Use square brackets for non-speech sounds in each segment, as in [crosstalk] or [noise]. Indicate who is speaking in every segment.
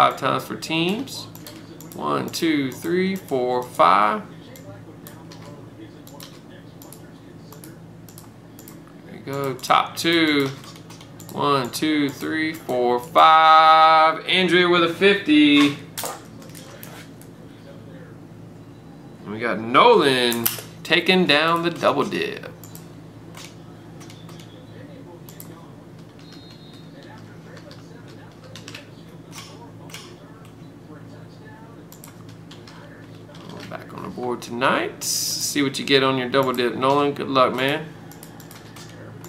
Speaker 1: Five times for teams. One, two, three, four, five. There you go. Top two. One, two, three, four, five. Andrea with a 50. And we got Nolan taking down the double dip. Board tonight. See what you get on your double dip, Nolan. Good luck, man.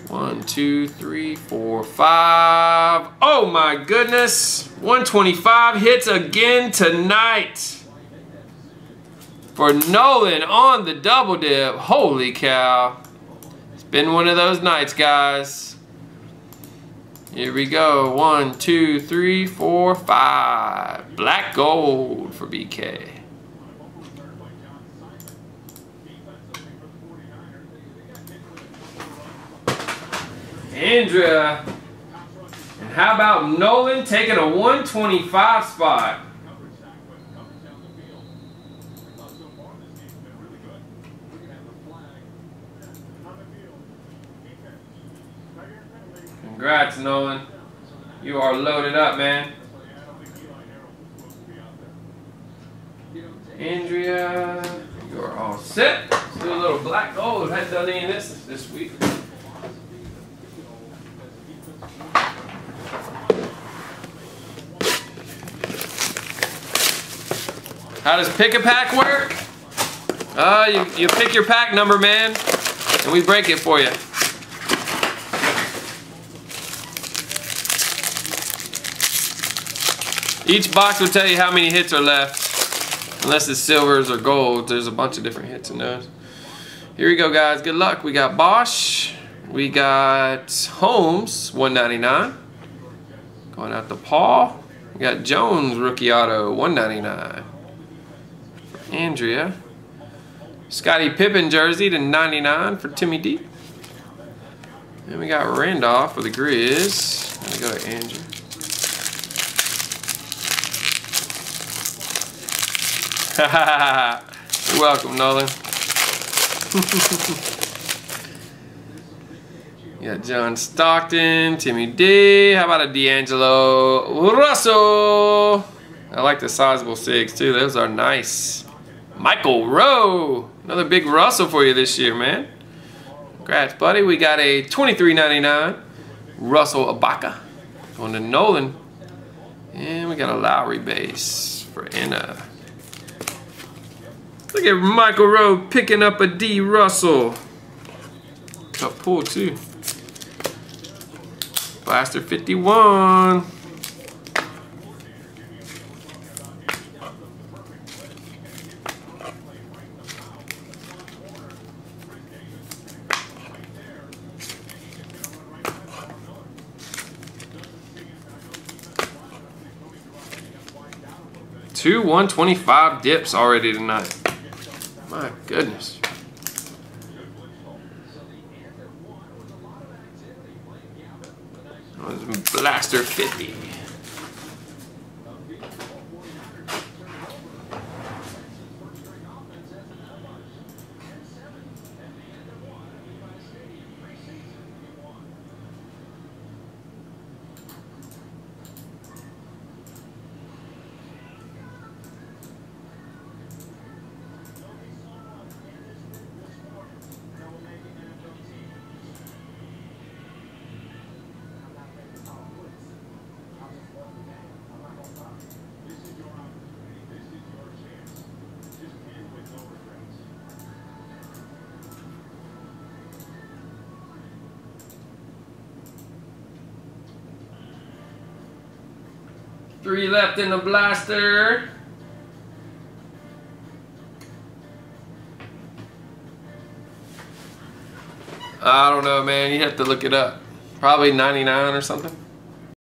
Speaker 1: One, two, three, four, five. Oh my goodness. 125 hits again tonight. For Nolan on the double dip. Holy cow. It's been one of those nights, guys. Here we go. One, two, three, four, five. Black gold for BK. Andrea. And how about Nolan taking a 125 spot? Congrats, Nolan. You are loaded up, man. Andrea, you are all set. Let's do a little black gold. Hadn't done any of this this week. How does pick a pack work? Uh, you, you pick your pack number, man, and we break it for you. Each box will tell you how many hits are left. Unless it's silvers or gold, there's a bunch of different hits in those. Here we go, guys. Good luck. We got Bosh. We got Holmes, 199. Going out to Paul. We got Jones, rookie auto, 199. Andrea. Scottie Pippen jersey to 99 for Timmy D. And we got Randolph for the Grizz. Let me go to Andrew. [laughs] You're welcome, Nolan. [laughs] you got John Stockton, Timmy D. How about a D'Angelo Russell? I like the sizable six too. Those are nice. Michael Rowe. Another big Russell for you this year, man. Congrats, buddy. We got a $23.99 Russell Ibaka going to Nolan. And we got a Lowry base for Anna. Look at Michael Rowe picking up a D Russell. Got pull too. Blaster 51. Two 125 dips already tonight. My goodness. Blaster 50. Three left in the blaster. I don't know, man. You have to look it up. Probably 99 or something.